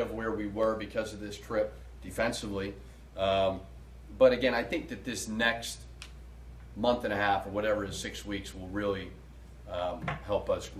of where we were because of this trip defensively. Um, but again, I think that this next month and a half or whatever is six weeks will really um, help us grow.